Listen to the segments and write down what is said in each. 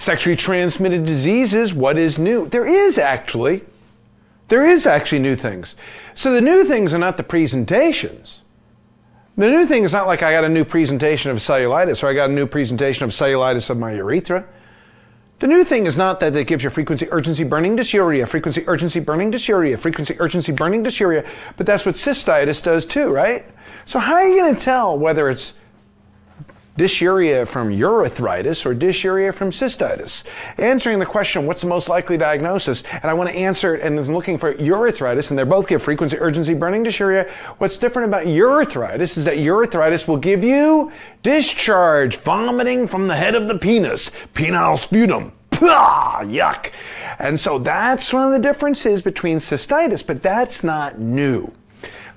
Sexually transmitted diseases, what is new? There is actually. There is actually new things. So the new things are not the presentations. The new thing is not like I got a new presentation of cellulitis or I got a new presentation of cellulitis of my urethra. The new thing is not that it gives you frequency, urgency, burning dysuria, frequency, urgency, burning dysuria, frequency, urgency, burning dysuria, but that's what cystitis does too, right? So how are you going to tell whether it's dysuria from urethritis or dysuria from cystitis? Answering the question, what's the most likely diagnosis? And I want to answer it and is looking for urethritis, and they both give frequency, urgency, burning dysuria. What's different about urethritis is that urethritis will give you discharge, vomiting from the head of the penis, penile sputum. Pah, yuck. And so that's one of the differences between cystitis, but that's not new.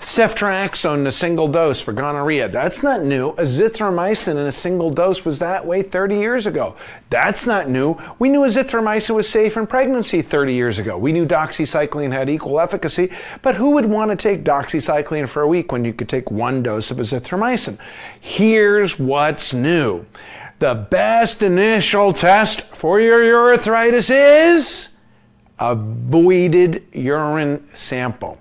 Ceftriaxone in a single dose for gonorrhea. That's not new. Azithromycin in a single dose was that way 30 years ago. That's not new. We knew azithromycin was safe in pregnancy 30 years ago. We knew doxycycline had equal efficacy, but who would want to take doxycycline for a week when you could take one dose of azithromycin? Here's what's new. The best initial test for your urethritis is a voided urine sample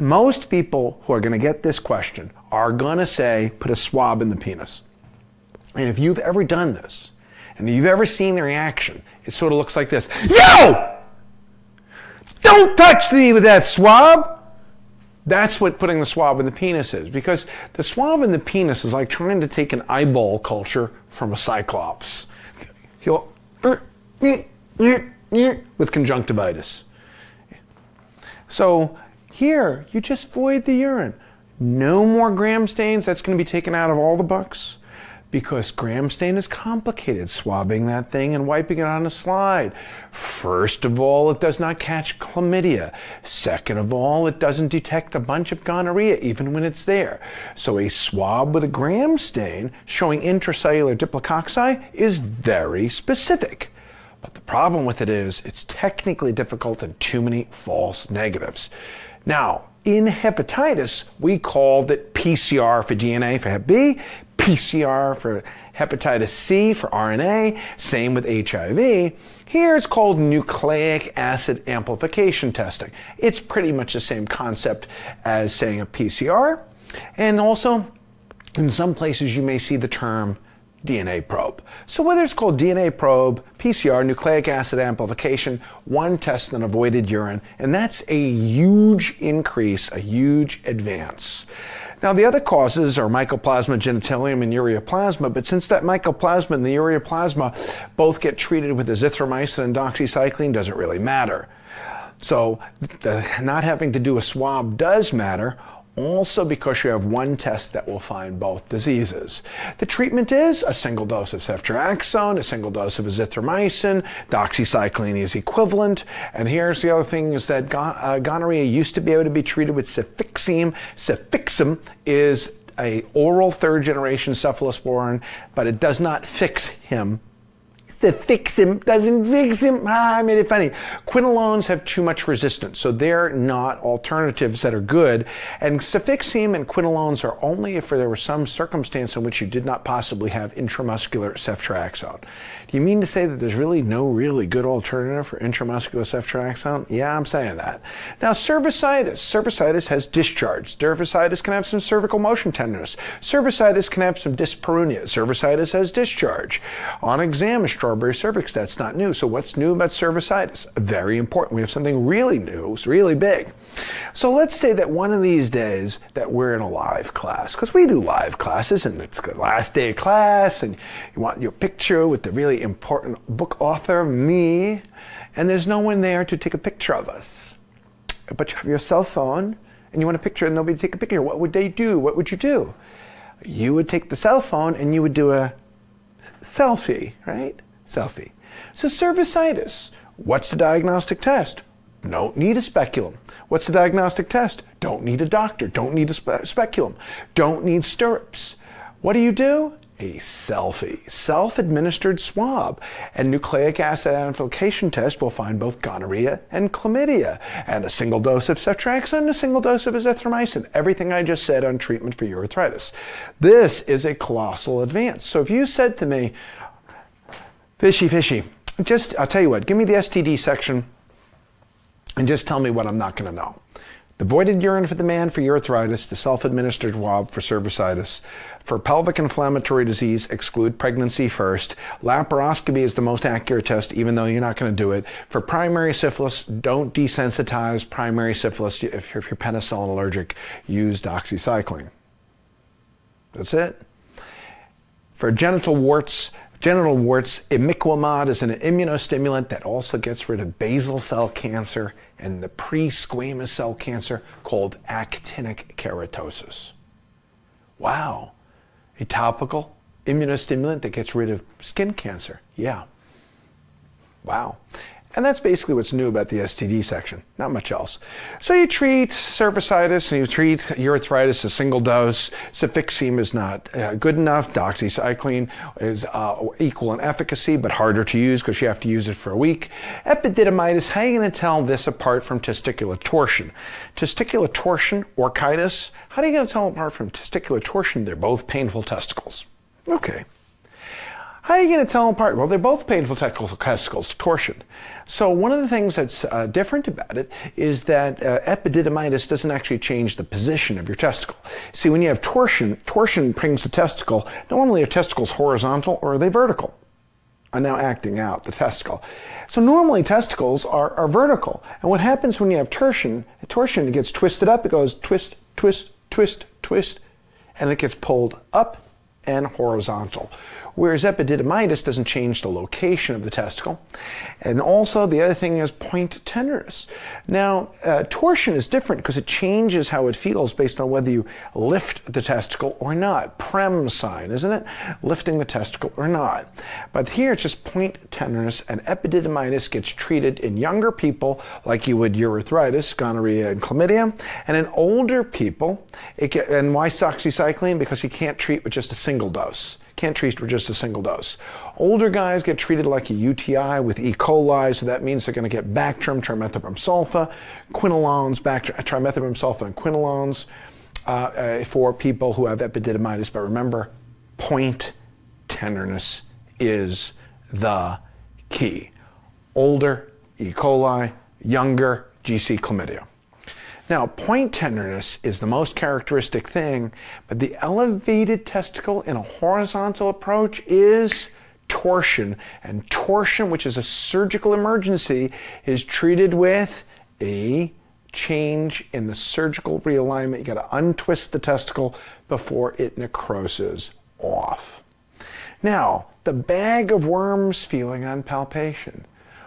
most people who are going to get this question are going to say, put a swab in the penis. And if you've ever done this, and you've ever seen the reaction, it sort of looks like this Yo! Don't touch me with that swab! That's what putting the swab in the penis is, because the swab in the penis is like trying to take an eyeball culture from a cyclops. He'll, with conjunctivitis. So here, you just void the urine. No more gram stains. That's going to be taken out of all the bucks because gram stain is complicated, swabbing that thing and wiping it on a slide. First of all, it does not catch chlamydia. Second of all, it doesn't detect a bunch of gonorrhea even when it's there. So a swab with a gram stain showing intracellular diplococci is very specific. But the problem with it is it's technically difficult and too many false negatives. Now, in hepatitis, we called it PCR for DNA for Hep B, PCR for hepatitis C for RNA, same with HIV. Here it's called nucleic acid amplification testing. It's pretty much the same concept as saying a PCR. And also, in some places, you may see the term DNA probe. So whether it's called DNA probe, PCR, nucleic acid amplification, one test and avoided urine, and that's a huge increase, a huge advance. Now, the other causes are mycoplasma genitalium and ureaplasma, but since that mycoplasma and the ureaplasma both get treated with azithromycin and doxycycline, doesn't really matter. So, the, not having to do a swab does matter, also because you have one test that will find both diseases. The treatment is a single dose of ceftriaxone, a single dose of azithromycin, doxycycline is equivalent. And here's the other thing is that uh, gonorrhea used to be able to be treated with cefixime. Cefixime is a oral third generation cephalosporin, but it does not fix him to fix him, doesn't fix him. Ah, I made it funny. Quinolones have too much resistance, so they're not alternatives that are good. And cefixime and quinolones are only if there was some circumstance in which you did not possibly have intramuscular ceftriaxone. Do you mean to say that there's really no really good alternative for intramuscular ceftriaxone? Yeah, I'm saying that. Now, cervicitis. Cervicitis has discharge. Cervicitis can have some cervical motion tenderness. Cervicitis can have some dyspareunia. Cervicitis has discharge. On exam, strawberry cervix, that's not new. So what's new about cervicitis? Very important. We have something really new, it's really big. So let's say that one of these days that we're in a live class, because we do live classes and it's the last day of class and you want your picture with the really important book author, me, and there's no one there to take a picture of us. But you have your cell phone and you want a picture and nobody take a picture. What would they do? What would you do? You would take the cell phone and you would do a selfie, right? Selfie. So cervicitis, what's the diagnostic test? Don't need a speculum. What's the diagnostic test? Don't need a doctor. Don't need a spe speculum. Don't need stirrups. What do you do? A selfie, self-administered swab, and nucleic acid amplification test will find both gonorrhea and chlamydia, and a single dose of ceftriaxone and a single dose of azithromycin. Everything I just said on treatment for urethritis. This is a colossal advance. So if you said to me, Fishy, fishy. Just, I'll tell you what, give me the STD section and just tell me what I'm not going to know. The voided urine for the man for urethritis, the self-administered swab for cervicitis. For pelvic inflammatory disease, exclude pregnancy first. Laparoscopy is the most accurate test, even though you're not going to do it. For primary syphilis, don't desensitize primary syphilis. If you're, if you're penicillin allergic, use doxycycline. That's it. For genital warts, Genital warts, imiquimod is an immunostimulant that also gets rid of basal cell cancer and the pre-squamous cell cancer called actinic keratosis. Wow, a topical immunostimulant that gets rid of skin cancer. Yeah. Wow. And that's basically what's new about the STD section, not much else. So you treat cervicitis and you treat urethritis a single dose. Cefixime is not uh, good enough. Doxycycline is uh, equal in efficacy, but harder to use because you have to use it for a week. Epididymitis, how are you going to tell this apart from testicular torsion? Testicular torsion, orchitis, how are you going to tell apart from testicular torsion? They're both painful testicles. Okay. How are you going to tell them apart? Well, they're both painful testicles, torsion. So one of the things that's uh, different about it is that uh, epididymitis doesn't actually change the position of your testicle. See, when you have torsion, torsion brings the testicle, normally your testicle's horizontal or are they vertical? Are now acting out the testicle. So normally testicles are, are vertical. And what happens when you have torsion, torsion it gets twisted up, it goes twist, twist, twist, twist, and it gets pulled up and horizontal whereas epididymitis doesn't change the location of the testicle. And also, the other thing is point tenderness. Now, uh, torsion is different because it changes how it feels based on whether you lift the testicle or not. Prehn sign, isn't it? Lifting the testicle or not. But here it's just point tenderness, and epididymitis gets treated in younger people like you would urethritis, gonorrhea, and chlamydia. And in older people, it get, and why doxycycline? Because you can't treat with just a single dose can't treat with just a single dose. Older guys get treated like a UTI with E. coli, so that means they're going to get Bactrim, trimethoprim sulfa, quinolones, Bactrim, trimethoprim sulfa, and quinolones uh, uh, for people who have epididymitis. But remember, point tenderness is the key. Older, E. coli, younger, GC chlamydia. Now, point tenderness is the most characteristic thing, but the elevated testicle in a horizontal approach is torsion. And torsion, which is a surgical emergency, is treated with a change in the surgical realignment. You got to untwist the testicle before it necroses off. Now, the bag of worms feeling on palpation.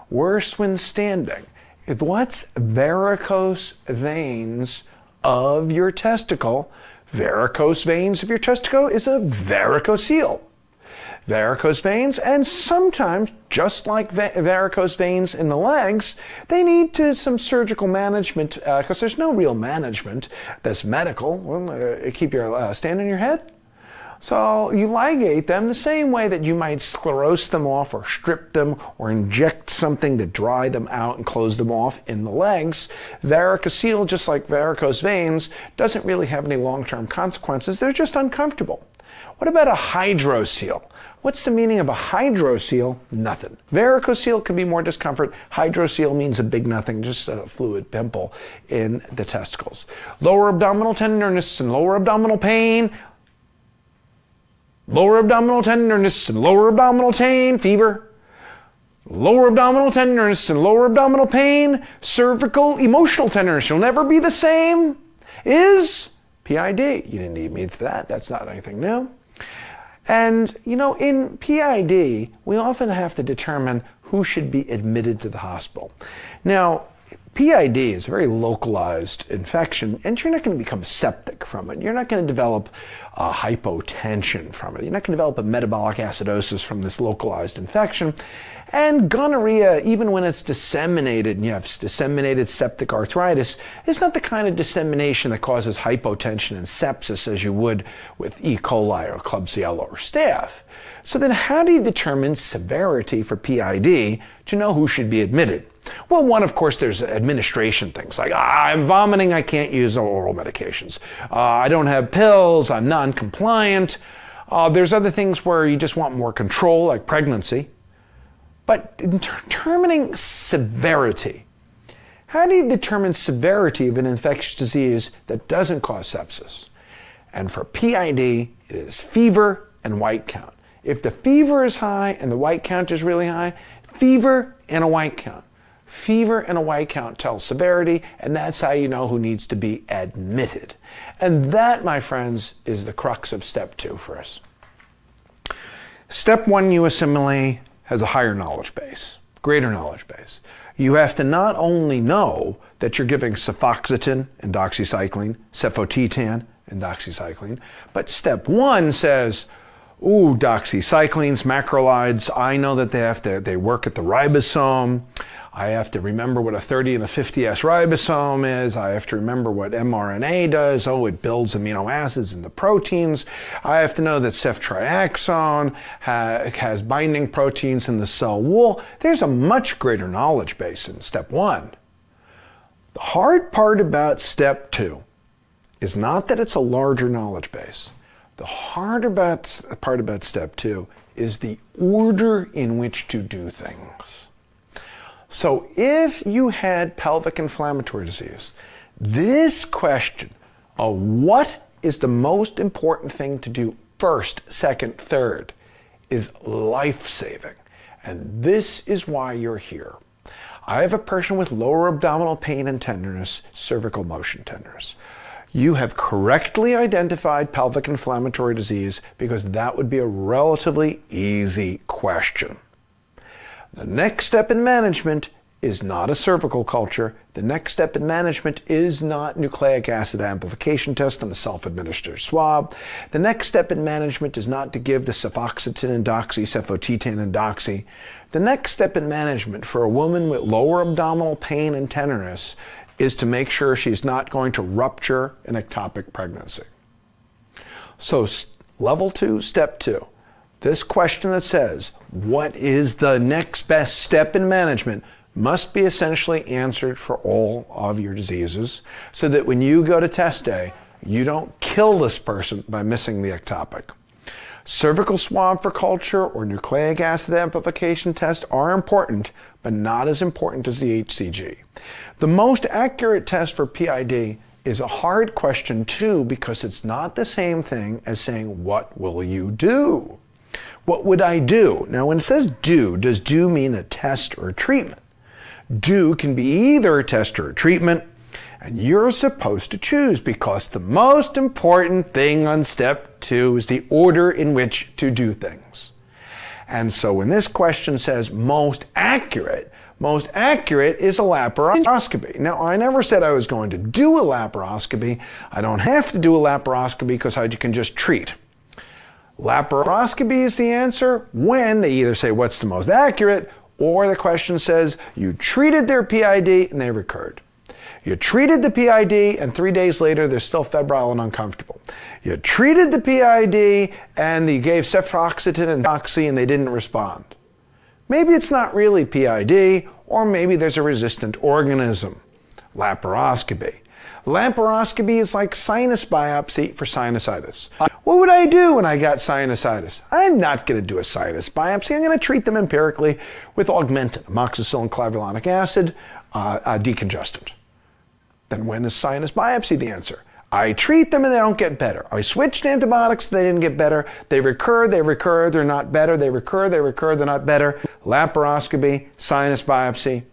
Worse when standing what's varicose veins of your testicle? Varicose veins of your testicle is a varicocele. Varicose veins, and sometimes, just like va varicose veins in the legs, they need to some surgical management because uh, there's no real management that's medical. Well, uh, keep your uh, stand on your head so you ligate them the same way that you might sclerose them off or strip them or inject something to dry them out and close them off in the legs. Varicocele, just like varicose veins, doesn't really have any long-term consequences. They're just uncomfortable. What about a hydrocele? What's the meaning of a hydrocele? Nothing. Varicocele can be more discomfort. Hydrocele means a big nothing, just a fluid pimple in the testicles. Lower abdominal tenderness and lower abdominal pain lower abdominal tenderness and lower abdominal pain, fever, lower abdominal tenderness and lower abdominal pain, cervical emotional tenderness, you'll never be the same, is PID. You didn't need me for that. That's not anything new. And, you know, in PID, we often have to determine who should be admitted to the hospital. Now, PID is a very localized infection, and you're not going to become septic from it. You're not going to develop uh, hypotension from it. You're not going to develop a metabolic acidosis from this localized infection. And gonorrhea, even when it's disseminated and you have disseminated septic arthritis, is not the kind of dissemination that causes hypotension and sepsis as you would with E. coli or Klebsiella or staph. So then how do you determine severity for PID to know who should be admitted? Well, one, of course, there's administration things like ah, I'm vomiting, I can't use oral medications. Uh, I don't have pills, I'm non compliant. Uh, there's other things where you just want more control, like pregnancy. But in determining severity, how do you determine severity of an infectious disease that doesn't cause sepsis? And for PID, it is fever and white count. If the fever is high and the white count is really high, fever and a white count. Fever and a white count tell severity, and that's how you know who needs to be admitted. And that, my friends, is the crux of step two for us. Step one, USMLE has a higher knowledge base, greater knowledge base you have to not only know that you're giving cefoxitin and doxycycline, cefotetan and doxycycline, but step one says, ooh, doxycyclines, macrolides, I know that they have to, they work at the ribosome. I have to remember what a 30 and a 50S ribosome is. I have to remember what mRNA does. Oh, it builds amino acids into proteins. I have to know that ceftriaxone ha has binding proteins in the cell wall. There's a much greater knowledge base in step one. The hard part about step two is not that it's a larger knowledge base. The hard about, part about step two is the order in which to do things. So if you had pelvic inflammatory disease, this question of what is the most important thing to do first, second, third is life saving. And this is why you're here. I have a person with lower abdominal pain and tenderness, cervical motion tenderness. You have correctly identified pelvic inflammatory disease because that would be a relatively easy question. The next step in management is not a cervical culture. The next step in management is not nucleic acid amplification test and a self-administered swab. The next step in management is not to give the cefoxitin and doxy, cefotetan and doxy. The next step in management for a woman with lower abdominal pain and tenderness is to make sure she's not going to rupture an ectopic pregnancy. So level two, step two. This question that says, what is the next best step in management must be essentially answered for all of your diseases so that when you go to test day, you don't kill this person by missing the ectopic. Cervical swab for culture or nucleic acid amplification test are important, but not as important as the HCG. The most accurate test for PID is a hard question too because it's not the same thing as saying, What will you do? What would I do? Now, when it says do, does do mean a test or a treatment? Do can be either a test or a treatment, and you're supposed to choose because the most important thing on step two is the order in which to do things. And so when this question says most accurate, most accurate is a laparoscopy. Now, I never said I was going to do a laparoscopy. I don't have to do a laparoscopy because I can just treat. Laparoscopy is the answer when they either say what's the most accurate or the question says you treated their PID and they recurred. You treated the PID and three days later they're still febrile and uncomfortable. You treated the PID and you gave cefoxitin and doxy and they didn't respond. Maybe it's not really PID or maybe there's a resistant organism. Laparoscopy. Laparoscopy is like sinus biopsy for sinusitis. What would I do when I got sinusitis? I'm not going to do a sinus biopsy. I'm going to treat them empirically with augmentin, amoxicillin clavulanic acid, uh, decongestant. Then when is sinus biopsy the answer? I treat them and they don't get better. I switched antibiotics, they didn't get better. They recur, they recur, they're not better. They recur, they recur, they're not better. Laparoscopy, sinus biopsy.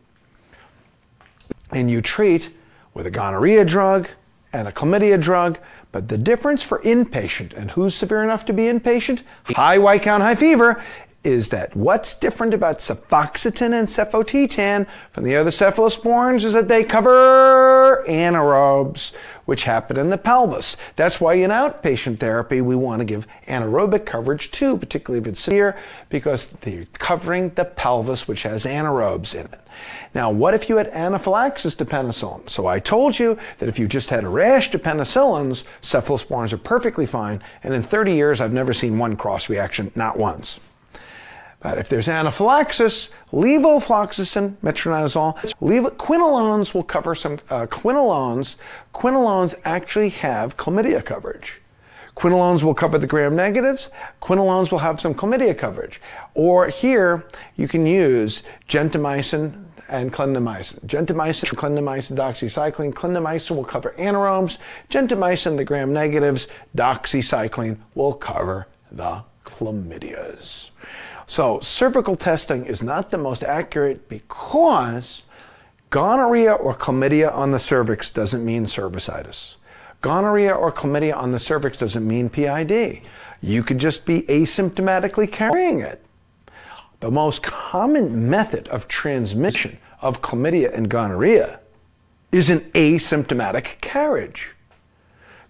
And you treat with a gonorrhea drug and a chlamydia drug. But the difference for inpatient and who's severe enough to be inpatient, high white count, high fever, is that what's different about cefoxitin and cefotetan from the other cephalosporins is that they cover anaerobes, which happen in the pelvis. That's why in outpatient therapy we want to give anaerobic coverage too, particularly if it's severe, because they're covering the pelvis, which has anaerobes in it. Now, what if you had anaphylaxis to penicillin? So I told you that if you just had a rash to penicillins, cephalosporins are perfectly fine, and in 30 years I've never seen one cross reaction, not once. But if there's anaphylaxis, levofloxacin, metronidazole, levo, quinolones will cover some uh, quinolones. Quinolones actually have chlamydia coverage. Quinolones will cover the gram negatives. Quinolones will have some chlamydia coverage. Or here, you can use gentamicin and clindamycin. Gentamicin, clindamycin, doxycycline. Clindamycin will cover anaerobes. Gentamicin, the gram negatives. Doxycycline will cover the chlamydias. So cervical testing is not the most accurate because gonorrhea or chlamydia on the cervix doesn't mean cervicitis. Gonorrhea or chlamydia on the cervix doesn't mean PID. You could just be asymptomatically carrying it. The most common method of transmission of chlamydia and gonorrhea is an asymptomatic carriage.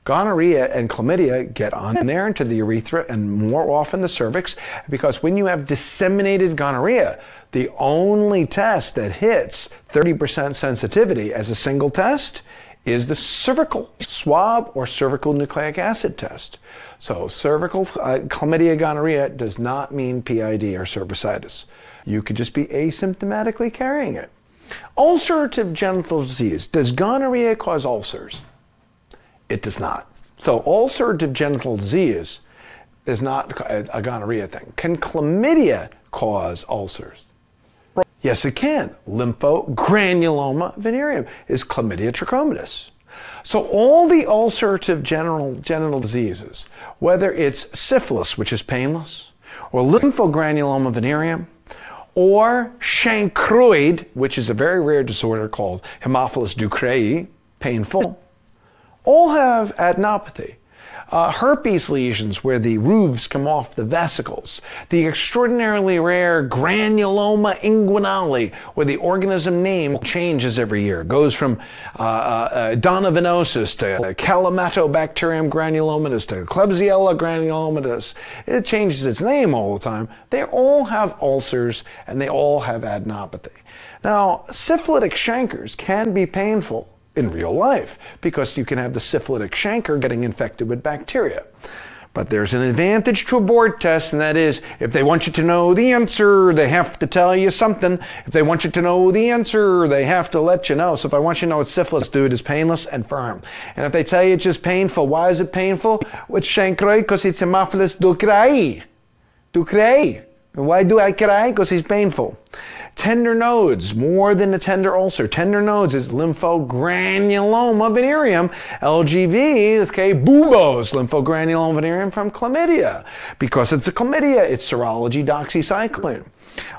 Gonorrhea and chlamydia get on there into the urethra and more often the cervix because when you have disseminated gonorrhea, the only test that hits 30% sensitivity as a single test is the cervical swab or cervical nucleic acid test. So cervical uh, chlamydia gonorrhea does not mean PID or cervicitis. You could just be asymptomatically carrying it. Ulcerative genital disease. Does gonorrhea cause ulcers? It does not. So ulcerative genital disease is not a, gonorrhea thing. Can chlamydia cause ulcers? Yes, it can. Lymphogranuloma venereum is chlamydia trachomatis. So all the ulcerative genital, genital diseases, whether it's syphilis, which is painless, or lymphogranuloma venereum, or chancroid, which is a very rare disorder called Haemophilus ducreyi, painful, all have adenopathy uh, herpes lesions where the roofs come off the vesicles, the extraordinarily rare granuloma inguinale where the organism name changes every year, goes from uh, uh, donovanosis to Calymmatobacterium granulomatis to Klebsiella granulomatis. It changes its name all the time. They all have ulcers and they all have adenopathy. Now, syphilitic chancres can be painful in real life because you can have the syphilitic chancre getting infected with bacteria. But there's an advantage to a board test, and that is if they want you to know the answer, they have to tell you something. If they want you to know the answer, they have to let you know. So if I want you to know what syphilis, dude, it is painless and firm. And if they tell you it's just painful, why is it painful? With chancroid, because it's Haemophilus ducreyi. Ducreyi. Why do I cry? Because it's painful. Tender nodes, more than a tender ulcer. Tender nodes is lymphogranuloma venereum. LGV, okay, buboes, lymphogranuloma venereum from chlamydia. Because it's a chlamydia, it's serology doxycycline.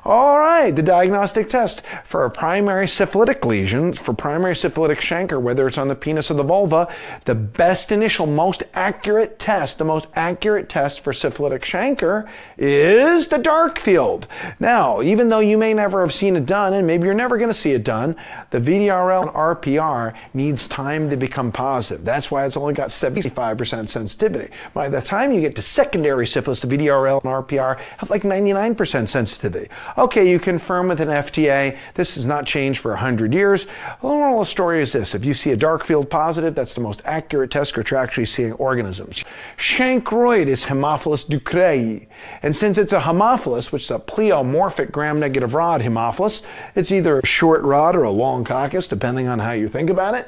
All right, the diagnostic test for a primary syphilitic lesion, for primary syphilitic chancre, whether it's on the penis or the vulva, the best initial, most accurate test, the most accurate test for syphilitic chancre is the dark field. Now, even though you may never have seen it done, and maybe you're never going to see it done, the VDRL and RPR needs time to become positive. That's why it's only got 75% sensitivity. By the time you get to secondary syphilis, the VDRL and RPR have like 99% sensitivity. Okay, you confirm with an FTA, this has not changed for 100 years. The moral of the story is this, if you see a dark field positive, that's the most accurate test you're actually seeing organisms. Chancroid is Haemophilus ducreyi. And since it's a Haemophilus, which is a pleomorphic gram-negative rod Haemophilus, it's either a short rod or a long coccus, depending on how you think about it.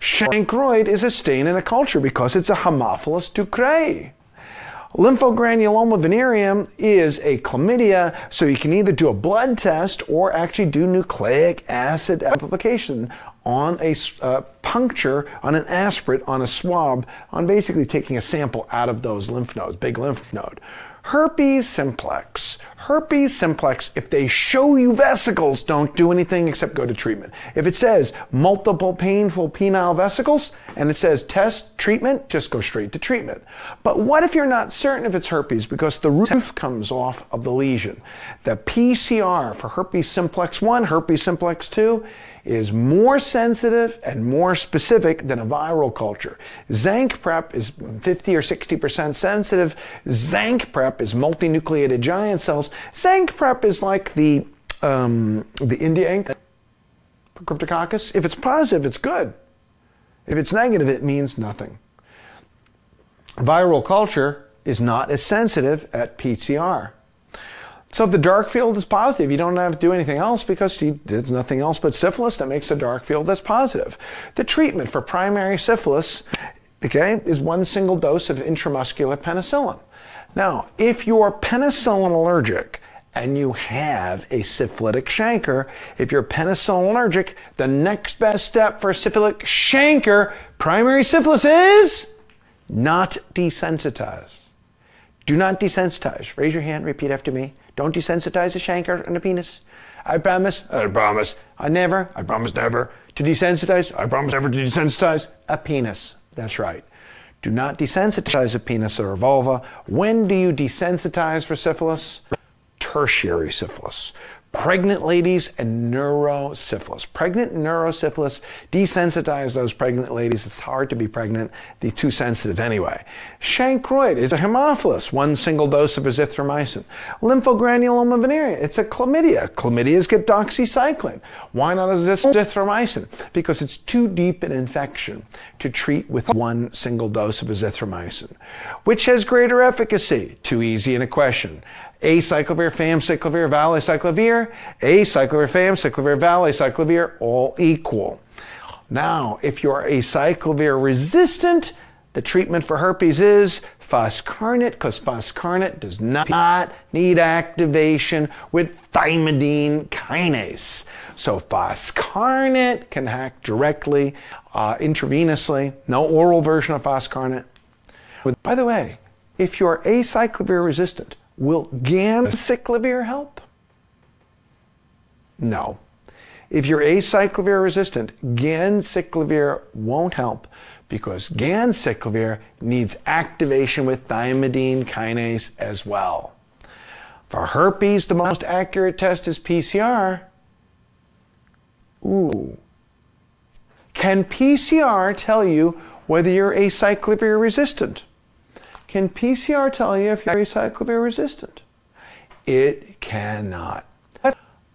Chancroid is a stain in a culture because it's a Haemophilus ducreyi. Lymphogranuloma venereum is a chlamydia, so you can either do a blood test or actually do nucleic acid amplification on a uh, puncture, on an aspirate, on a swab, on basically taking a sample out of those lymph nodes, big lymph node. Herpes simplex. Herpes simplex, if they show you vesicles, don't do anything except go to treatment. If it says multiple painful penile vesicles and it says test treatment, just go straight to treatment. But what if you're not certain if it's herpes because the roof comes off of the lesion? The PCR for herpes simplex 1, herpes simplex 2 is more sensitive and more specific than a viral culture. Tzanck prep is 50 or 60% sensitive. Tzanck prep is multinucleated giant cells. Tzanck prep is like the, um, the India ink for Cryptococcus. If it's positive, it's good. If it's negative, it means nothing. Viral culture is not as sensitive at PCR. So if the dark field is positive, you don't have to do anything else because there's nothing else but syphilis that makes the dark field that's positive. The treatment for primary syphilis okay, is one single dose of intramuscular penicillin. Now, if you're penicillin allergic and you have a syphilitic chancre, if you're penicillin allergic, the next best step for syphilitic chancre, primary syphilis, is not desensitize. Do not desensitize. Raise your hand, repeat after me. Don't desensitize a chancre and a penis. I promise. I promise. I never. I promise never. To desensitize. I promise never to desensitize a penis. That's right. Do not desensitize a penis or a vulva. When do you desensitize for syphilis? Tertiary syphilis pregnant ladies and neurosyphilis. Pregnant neurosyphilis, desensitize those pregnant ladies. It's hard to be pregnant. They're too sensitive anyway. Chancroid is a hemophilus, one single dose of azithromycin. Lymphogranuloma venerea, it's a chlamydia. Chlamydias get doxycycline. Why not azithromycin? Because it's too deep an infection to treat with one single dose of azithromycin. Which has greater efficacy? Too easy in a question acyclovir, famciclovir, valacyclovir, acyclovir, famciclovir, valacyclovir, all equal. Now, if you're acyclovir resistant, the treatment for herpes is foscarnet, because foscarnet does not need activation with thymidine kinase. So foscarnet can act directly, uh, intravenously, no oral version of foscarnet. By the way, if you're acyclovir resistant, Will ganciclovir help? No. If you're acyclovir resistant, ganciclovir won't help because ganciclovir needs activation with thymidine kinase as well. For herpes, the most accurate test is PCR. Ooh. Can PCR tell you whether you're acyclovir resistant? Can PCR tell you if you're acyclovir resistant? It cannot.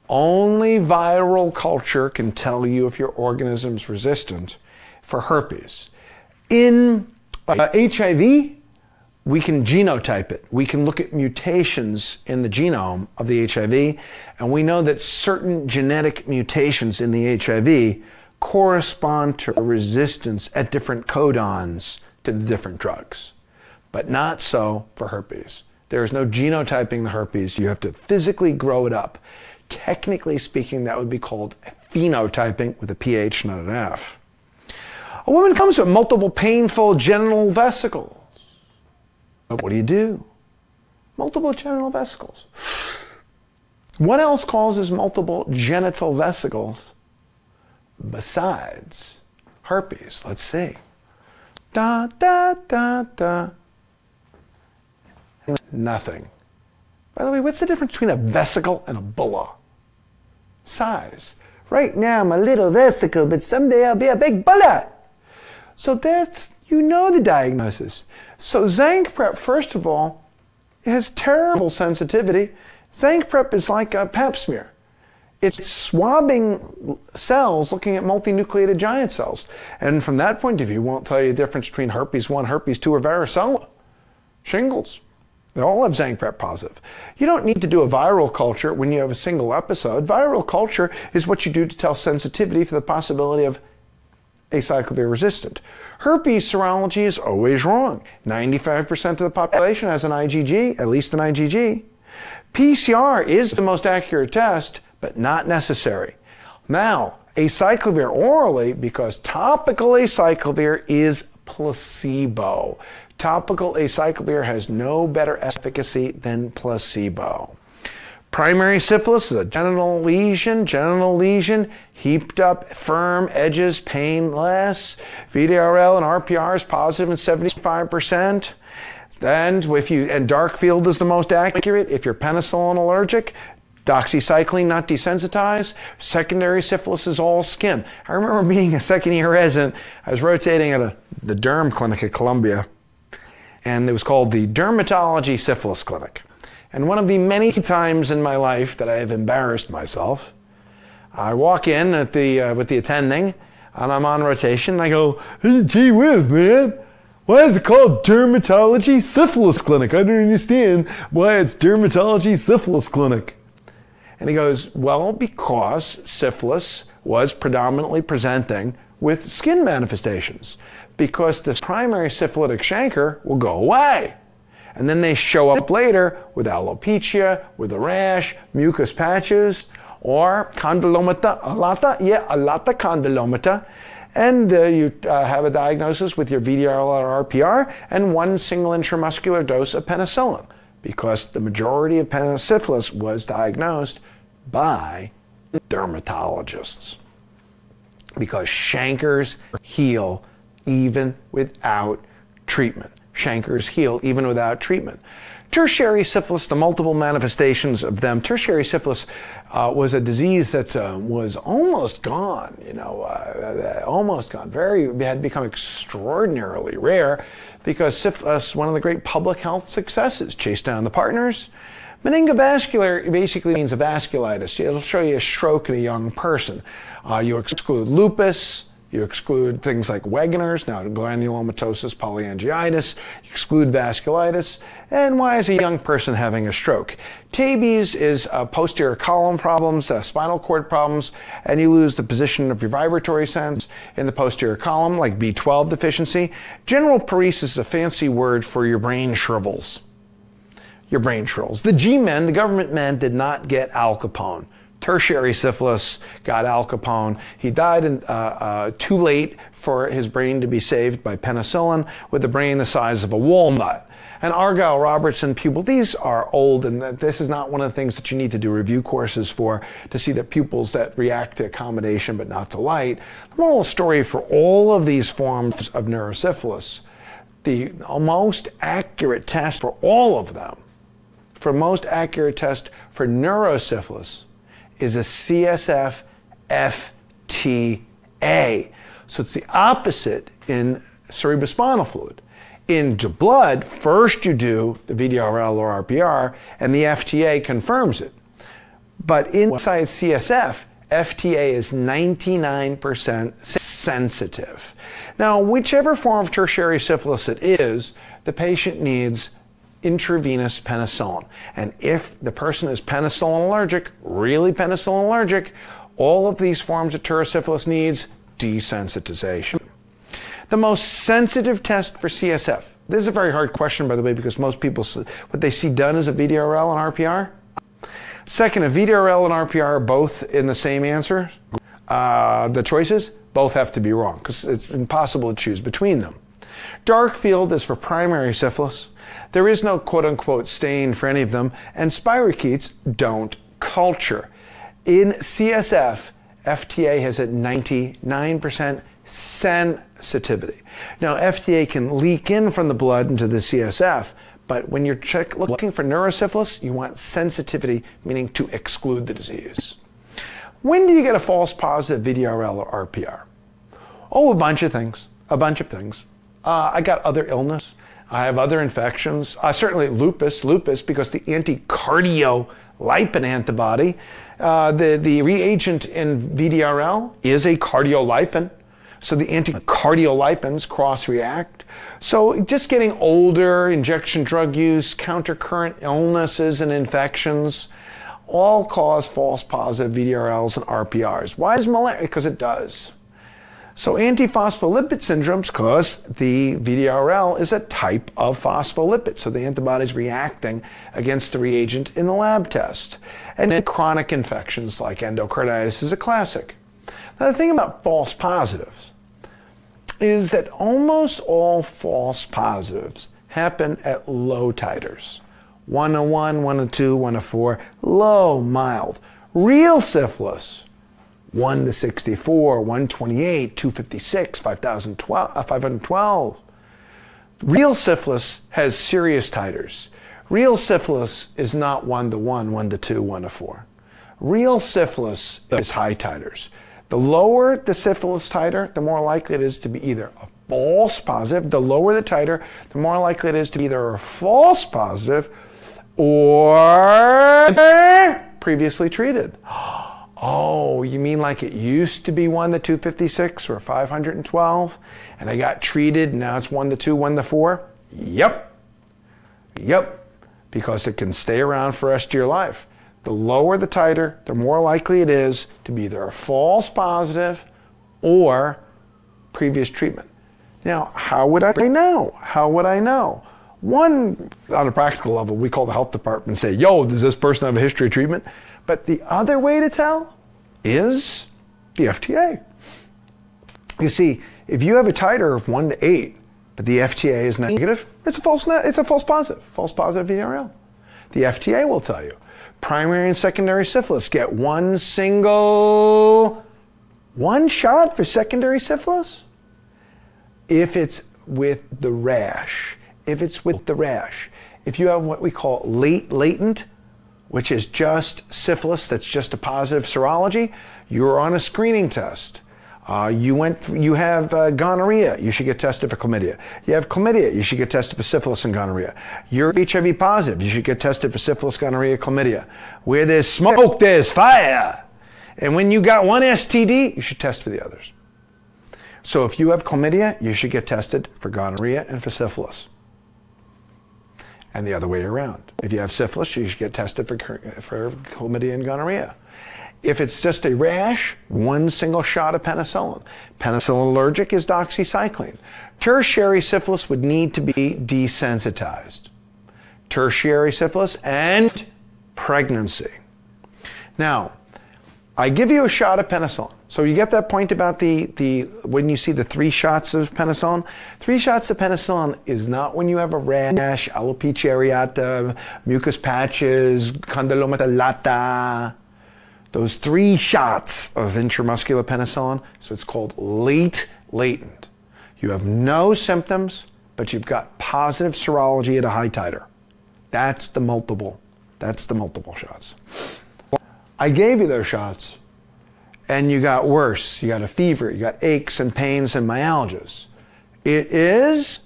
Only viral culture can tell you if your organism's resistant for herpes. In uh, HIV, we can genotype it. We can look at mutations in the genome of the HIV, and we know that certain genetic mutations in the HIV correspond to resistance at different codons to the different drugs but not so for herpes. There is no genotyping the herpes. You have to physically grow it up. Technically speaking, that would be called phenotyping with a PH, not an F. A woman comes with multiple painful genital vesicles. What do you do? Multiple genital vesicles. What else causes multiple genital vesicles besides herpes? Let's see. Da, da, da, da. Nothing. By the way, what's the difference between a vesicle and a bulla? Size. Right now I'm a little vesicle, but someday I'll be a big bulla. So that's, you know the diagnosis. So Tzanck Prep, first of all, has terrible sensitivity. Tzanck Prep is like a pap smear. It's swabbing cells looking at multinucleated giant cells. And from that point of view, won't tell you the difference between herpes 1, herpes 2, or varicella. Shingles. They all have Tzanck-Prep positive. You don't need to do a viral culture when you have a single episode. Viral culture is what you do to tell sensitivity for the possibility of acyclovir resistant. Herpes serology is always wrong. 95% of the population has an IgG, at least an IgG. PCR is the most accurate test, but not necessary. Now, acyclovir orally, because topical acyclovir is placebo. Topical acyclovir has no better efficacy than placebo. Primary syphilis is a genital lesion, genital lesion, heaped up, firm edges, painless. VDRL and RPR is positive in 75%. And if you and dark field is the most accurate. If you're penicillin allergic, doxycycline not desensitized. Secondary syphilis is all skin. I remember being a second year resident. I was rotating at a, the derm clinic at Columbia and it was called the Dermatology Syphilis Clinic. And one of the many times in my life that I have embarrassed myself, I walk in at the, uh, with the attending, and I'm on rotation, and I go, gee whiz, man, why is it called Dermatology Syphilis Clinic? I don't understand why it's Dermatology Syphilis Clinic. And he goes, well, because syphilis was predominantly presenting with skin manifestations because the primary syphilitic chancre will go away. And then they show up later with alopecia, with a rash, mucus patches, or condylomata alata, yeah, alata condylomata. And uh, you uh, have a diagnosis with your VDRL or RPR and one single intramuscular dose of penicillin because the majority of syphilis was diagnosed by dermatologists. Because shankers heal even without treatment. Chancres heal even without treatment. Tertiary syphilis, the multiple manifestations of them. Tertiary syphilis uh, was a disease that uh, was almost gone, you know, uh, almost gone. Very, had become extraordinarily rare because syphilis, one of the great public health successes, chased down the partners. Meningovascular basically means a vasculitis. It'll show you a stroke in a young person. Uh, you exclude lupus, you exclude things like Wegener's, now granulomatosis, polyangiitis. Exclude vasculitis. And why is a young person having a stroke? Tabes is uh, posterior column problems, uh, spinal cord problems, and you lose the position of your vibratory sense in the posterior column, like B12 deficiency. General paresis is a fancy word for your brain shrivels. Your brain shrivels. The G men, the government men, did not get Al Capone tertiary syphilis, got Al Capone. He died in, uh, uh, too late for his brain to be saved by penicillin with a brain the size of a walnut. And Argyll, Robertson, pupil, these are old, and this is not one of the things that you need to do review courses for to see the pupils that react to accommodation but not to light. The moral story for all of these forms of neurosyphilis, the most accurate test for all of them, for most accurate test for neurosyphilis, is a CSF FTA. So it's the opposite in cerebrospinal fluid. In blood, first you do the VDRL or RPR, and the FTA confirms it. But inside CSF, FTA is 99% sensitive. Now, whichever form of tertiary syphilis it is, the patient needs intravenous penicillin. And if the person is penicillin allergic, really penicillin allergic, all of these forms of terrosyphilis needs desensitization. The most sensitive test for CSF. This is a very hard question, by the way, because most people, what they see done is a VDRL and RPR. Second, a VDRL and RPR are both in the same answer. Uh, the choices both have to be wrong because it's impossible to choose between them. Dark field is for primary syphilis. There is no quote unquote stain for any of them, and spirochetes don't culture. In CSF, FTA has a 99% sensitivity. Now, FTA can leak in from the blood into the CSF, but when you're check, looking for neurosyphilis, you want sensitivity, meaning to exclude the disease. When do you get a false positive VDRL or RPR? Oh, a bunch of things. A bunch of things. Uh, I got other illness. I have other infections. Uh, certainly lupus, lupus, because the anti-cardiolipin antibody, uh, the, the reagent in VDRL is a cardiolipin. So the anti-cardiolipins cross-react. So just getting older, injection drug use, countercurrent illnesses and infections, all cause false positive VDRLs and RPRs. Why is malaria? Because it does. So antiphospholipid syndromes cause the VDRL is a type of phospholipid. So the antibody is reacting against the reagent in the lab test. And chronic infections like endocarditis is a classic. Now the thing about false positives is that almost all false positives happen at low titers. 101, 102, 104, low, mild. Real syphilis 1 to 64, 128, 256, 512. Uh, Real syphilis has serious titers. Real syphilis is not 1 to 1, 1 to 2, 1 to 4. Real syphilis is high titers. The lower the syphilis titer, the more likely it is to be either a false positive. The lower the titer, the more likely it is to be either a false positive or previously treated. Oh, you mean like it used to be 1 to 256 or 512 and I got treated now it's 1 to 2, 1 to 4? Yep. Yep. Because it can stay around for the rest of your life. The lower the titer, the more likely it is to be either a false positive or previous treatment. Now, how would I know? How would I know? One, on a practical level, we call the health department and say, yo, does this person have a history of treatment? But the other way to tell is the FTA. You see, if you have a titer of 1 to 8, but the FTA is negative, it's a false, it's a false positive, false positive VRL. The FTA will tell you. Primary and secondary syphilis get one single, one shot for secondary syphilis. If it's with the rash, if it's with the rash, if you have what we call late latent, which is just syphilis, that's just a positive serology, you're on a screening test. Uh, you went, you have uh, gonorrhea, you should get tested for chlamydia. You have chlamydia, you should get tested for syphilis and gonorrhea. You're HIV positive, you should get tested for syphilis, gonorrhea, chlamydia. Where there's smoke, there's fire. And when you got one STD, you should test for the others. So if you have chlamydia, you should get tested for gonorrhea and for syphilis. And the other way around. If you have syphilis, you should get tested for, for chlamydia and gonorrhea. If it's just a rash, one single shot of penicillin. Penicillin allergic is doxycycline. Tertiary syphilis would need to be desensitized. Tertiary syphilis and pregnancy. Now, I give you a shot of penicillin. So you get that point about the, the when you see the three shots of penicillin? Three shots of penicillin is not when you have a rash, alopecia areata, mucous patches, condylomata lata, those three shots of intramuscular penicillin, so it's called late latent. You have no symptoms, but you've got positive serology at a high titer. That's the multiple. That's the multiple shots. I gave you those shots and you got worse. You got a fever, you got aches and pains and myalgias. It is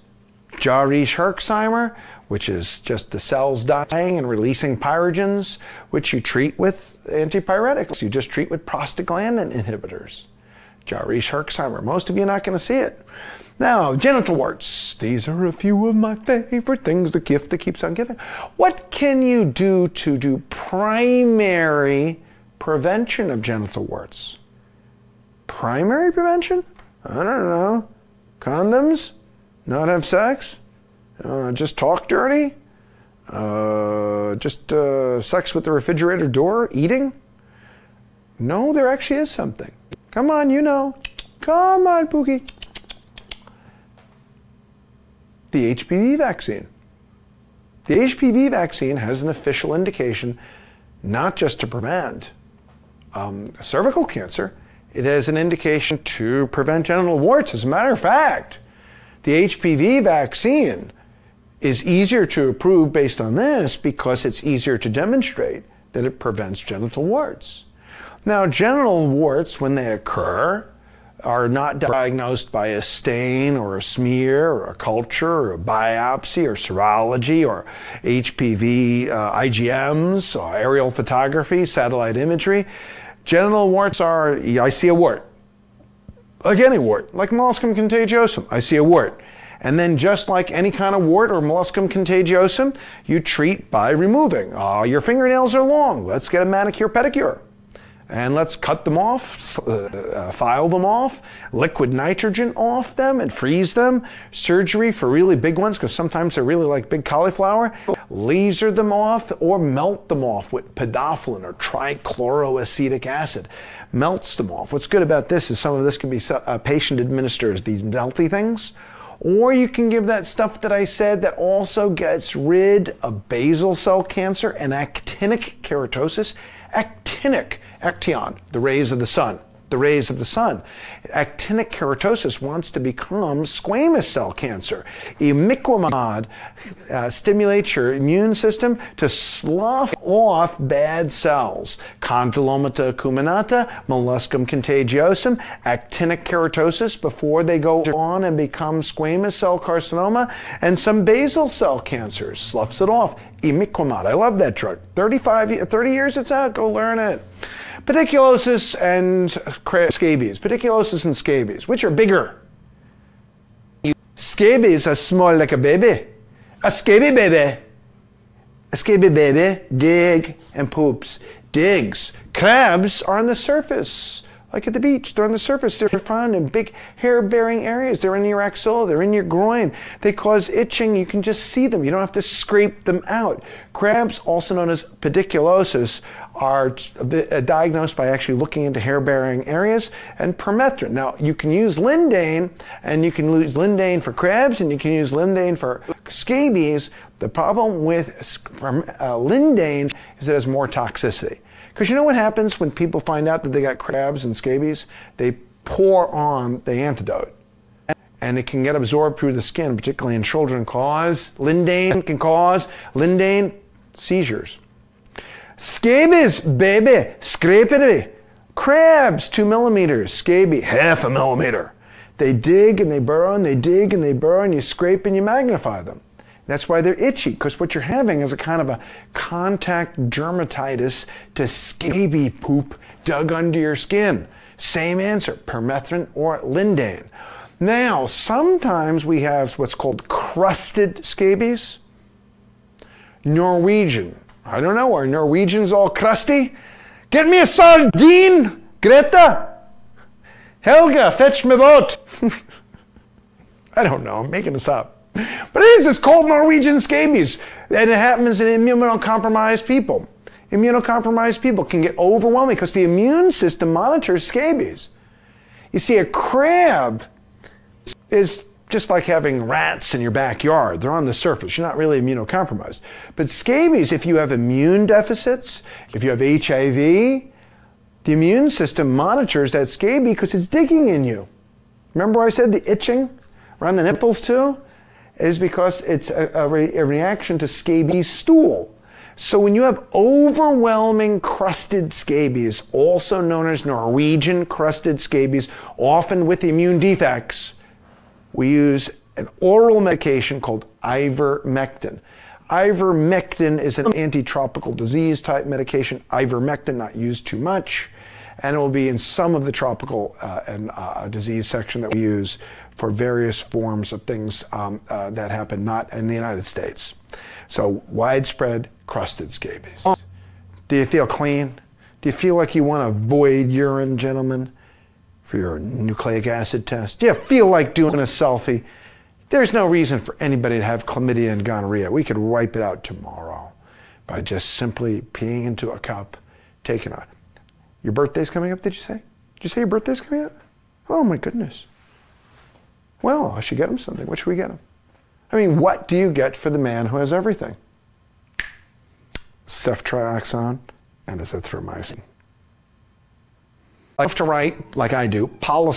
Jarisch Herxheimer, which is just the cells dying and releasing pyrogens, which you treat with antipyretics. You just treat with prostaglandin inhibitors. Jarisch Herxheimer. Most of you are not going to see it. Now, genital warts. These are a few of my favorite things, the gift that keeps on giving. What can you do to do primary prevention of genital warts? Primary prevention? I don't know. Condoms? Not have sex? Uh, just talk dirty? Uh, just uh, sex with the refrigerator door? Eating? No, there actually is something. Come on, you know. Come on, Pookie. The HPV vaccine. The HPV vaccine has an official indication not just to prevent um, cervical cancer, it has an indication to prevent genital warts. As a matter of fact, the HPV vaccine is easier to approve based on this because it's easier to demonstrate that it prevents genital warts. Now, genital warts, when they occur, are not diagnosed by a stain or a smear or a culture or a biopsy or serology or HPV uh, IgMs or aerial photography, satellite imagery. Genital warts are, I see a wart, like any wart, like molluscum contagiosum. I see a wart. And then, just like any kind of wart or molluscum contagiosum, you treat by removing. Oh, your fingernails are long. Let's get a manicure pedicure and let's cut them off, uh, uh, file them off, liquid nitrogen off them and freeze them. Surgery for really big ones, because sometimes they're really like big cauliflower. Laser them off or melt them off with podophyllin or trichloroacetic acid. Melts them off. What's good about this is some of this can be uh, patient administers these melty things. Or you can give that stuff that I said that also gets rid of basal cell cancer and actinic keratosis. Actinic Acteon, the rays of the sun. The rays of the sun. Actinic keratosis wants to become squamous cell cancer. Imiquimod uh, stimulates your immune system to slough off bad cells. Condylomata acuminata, molluscum contagiosum, actinic keratosis before they go on and become squamous cell carcinoma, and some basal cell cancers. Sloughs it off. Imiquimod. I love that drug. 35, 30 years it's out. Go learn it. Pediculosis and scabies. Pediculosis and scabies. Which are bigger? Scabies are small like a baby. A scaby baby. A scaby baby dig and poops. Digs. Crabs are on the surface. like at the beach. They're on the surface. They're found in big hair bearing areas. They're in your axilla. They're in your groin. They cause itching. You can just see them. You don't have to scrape them out. Crabs, also known as pediculosis, are uh, diagnosed by actually looking into hair bearing areas and permethrin. Now, you can use lindane, and you can use lindane for crabs, and you can use lindane for scabies. The problem with uh, lindane is it has more toxicity. Because you know what happens when people find out that they got crabs and scabies? They pour on the antidote. And it can get absorbed through the skin, particularly in children, cause lindane can cause lindane seizures. Scabies, baby, scrape it. Crabs, two millimeters. Scabies, half a millimeter. They dig and they burrow and they dig and they burrow and you scrape and you magnify them. That's why they're itchy, because what you're having is a kind of a contact dermatitis to scaby poop dug under your skin. Same answer, permethrin or lindane. Now, sometimes we have what's called crusted scabies. Norwegian. I don't know, are Norwegians all crusty? Get me a sardine, Greta. Helga, fetch me boat. I don't know, I'm making this up. But it is, it's called Norwegian scabies. And it happens in immunocompromised people. Immunocompromised people can get overwhelming because the immune system monitors scabies. You see, a crab is just like having rats in your backyard. They're on the surface. You're not really immunocompromised. But scabies, if you have immune deficits, if you have HIV, the immune system monitors that scabies because it's digging in you. Remember I said the itching around the nipples too? is because it's a, a, re, a reaction to scabies stool. So when you have overwhelming crusted scabies, also known as Norwegian crusted scabies, often with immune defects, we use an oral medication called ivermectin. Ivermectin is an anti-tropical disease type medication. Ivermectin not used too much, and it will be in some of the tropical uh, and uh, disease section that we use for various forms of things um, uh, that happen not in the United States. So widespread crusted scabies. Do you feel clean? Do you feel like you want to avoid urine, gentlemen, for your nucleic acid test? Do you feel like doing a selfie? There's no reason for anybody to have chlamydia and gonorrhea. We could wipe it out tomorrow by just simply peeing into a cup, taking a. Your birthday's coming up, did you say? Did you say your birthday's coming up? Oh my goodness. Well, I should get him something. What should we get him? I mean, what do you get for the man who has everything? Ceftriaxone and azithromycin. Left to right, like I do, policy.